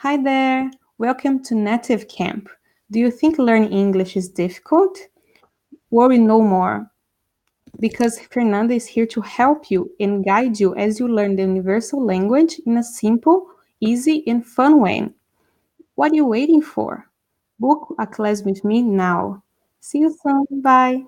Hi there. Welcome to Native Camp. Do you think learning English is difficult? Worry no more because Fernanda is here to help you and guide you as you learn the universal language in a simple, easy, and fun way. What are you waiting for? Book a class with me now. See you soon. Bye.